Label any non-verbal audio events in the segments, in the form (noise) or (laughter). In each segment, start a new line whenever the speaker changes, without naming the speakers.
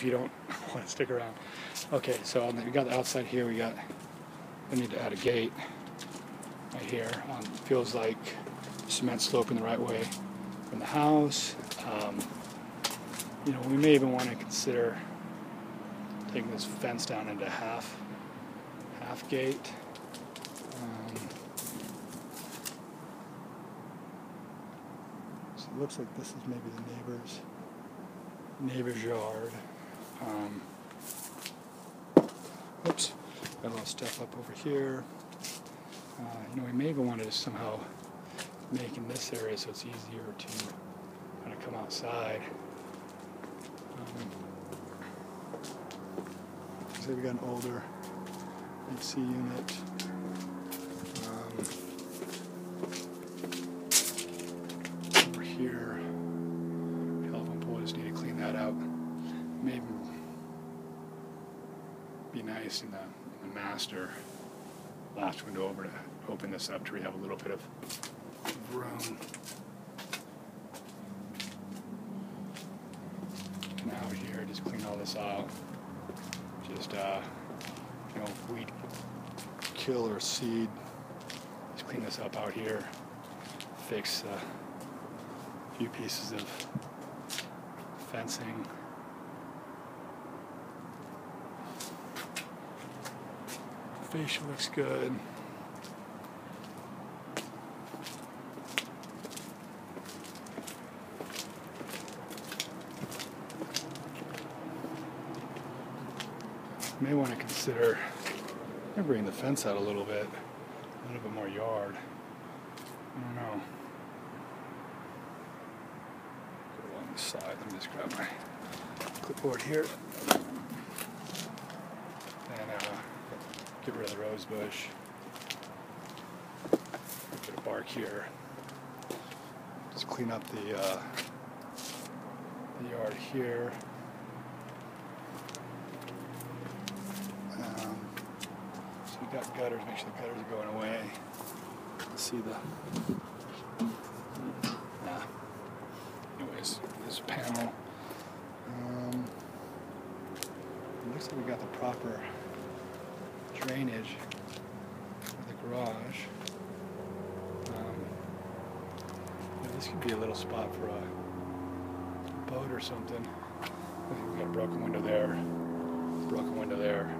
if you don't (laughs) want to stick around. Okay, so the, we got the outside here. We got. We need to add a gate right here. Um, feels like cement sloping the right way from the house. Um, you know, we may even want to consider taking this fence down into half half gate. Um, so it looks like this is maybe the neighbor's neighbor's yard. Um, oops, got a little stuff up over here. Uh, you know, we may want to somehow make in this area so it's easier to kind of come outside. Um, say we got an older AC unit. Um, over here, telephone pole, just need to clean that out. Maybe be nice in the, in the master last window over to open this up to you have a little bit of room. Now here, just clean all this out. Just uh, you know, weed kill or seed. Just clean this up out here. Fix uh, a few pieces of fencing. Fascia looks good. May want to consider bringing the fence out a little bit, a little bit more yard. I don't know. Go along the side. Let me just grab my clipboard here. And uh, get rid of the rose bush. Get A bark here. Just clean up the uh, the yard here. Um, so we got gutters. Make sure the gutters are going away. See the. Nah. Anyways, this panel. Um, looks like we got the proper drainage for the garage. Um, this could be a little spot for a boat or something. I think we got a broken window there, broken window there.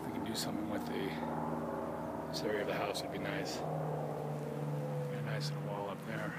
If we can do something with the this area of the house, it'd be nice. A nice little wall up there.